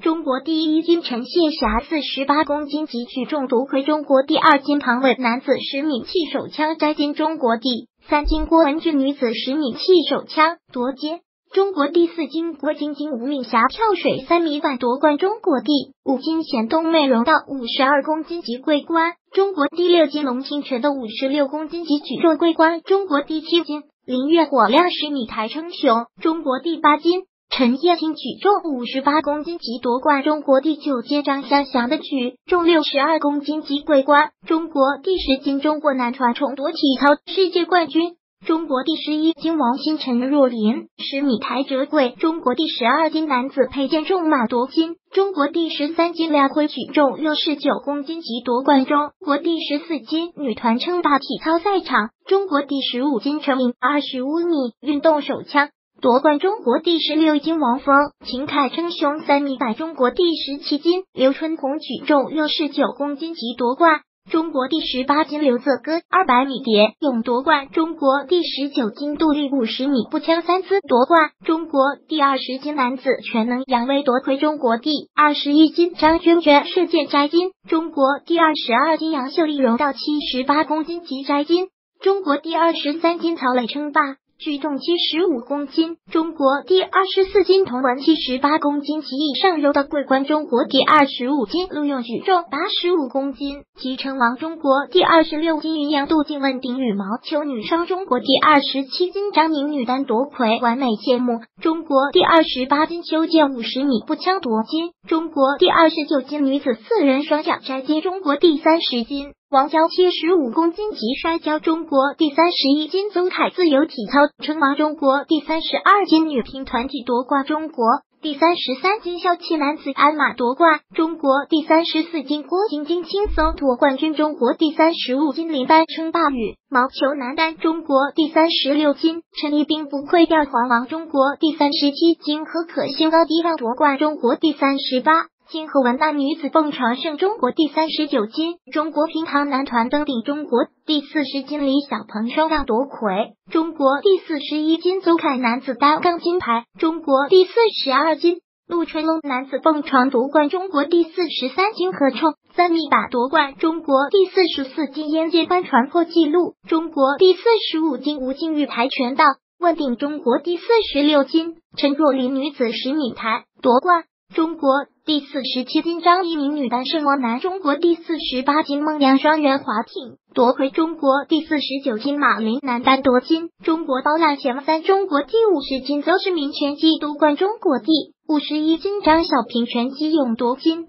中国第一金陈谢霞四十八公斤级举重夺魁，中国第二金庞伟男子十米气手枪摘金，中国第三金郭文俊女子十米气手枪夺金，中国第四金郭晶晶吴敏霞跳水三米板夺冠，中国第五金贤东妹柔道五十二公斤级桂冠，中国第六金龙清泉的五十六公斤级举重桂冠，中国第七金林月火亮十米台称雄，中国第八金。陈叶青举重五十八公斤级夺冠，中国第九届张香祥的举重六十二公斤级桂冠，中国第十金中国男团重夺体操世界冠军，中国第十一金王星陈若琳十米台折桂，中国第十二金男子佩剑重马夺金，中国第十三金梁辉举重六十九公斤级夺冠，中国第十四金女团称霸体操赛场，中国第十五金陈颖二十五米运动手枪。夺冠，中国第十六金王峰、秦凯称雄三米板，中国第十七金刘春红举重六十九公斤级夺冠，中国第十八金刘泽歌二百米蝶泳夺冠，中国第十九金杜丽五十米步枪三姿夺冠，中国第二十金男子全能杨威夺魁，中国第二十一金张娟娟射箭摘金，中国第二十二金杨秀丽荣到七十八公斤级摘金，中国第二十三金曹磊称霸。举重七十五公斤，中国第二十四金童文七十八公斤及以上柔道桂冠，中国第二十五金陆勇举重八十五公斤及称王，中国第二十六金云阳杜静问鼎羽毛球女双，中国第二十七金张宁女单夺魁完美谢幕，中国第二十八金邱健五十米步枪夺金，中国第二十九金女子四人双桨摘金，中国第三十金。王娇七十五公斤级摔跤，中国第三十一金邹凯自由体操称王，中国第三十二金女乒团体夺冠，中国第三十三金校气男子鞍马夺冠，中国第三十四金郭晶晶轻松夺冠军，中国第三十五金林丹称霸羽毛球男单，中国第三十六金陈一冰不愧吊皇王，中国第三十七金何可欣高低杠夺冠，中国第三十八。金和文大女子蹦床胜中国第三十九金，中国乒乓男团登顶中国第四十金李小鹏双杠夺魁，中国第四十一金邹凯男子单杠金牌，中国第四十二金陆春龙男子蹦床夺冠，中国第四十三金何冲三米板夺冠，中国第四十四金燕界帆船破纪录，中国第四十五金吴静玉跆拳道问鼎，中国第四十六金陈若琳女子十米台夺冠。中国第四十七金张一鸣女单胜王男，中国第四十八金孟阳双人滑艇夺魁，中国第四十九金马林男单夺金，中国包揽前三，中国第五十金邹市明拳击夺冠，中国第五十一金张小平拳击勇夺金。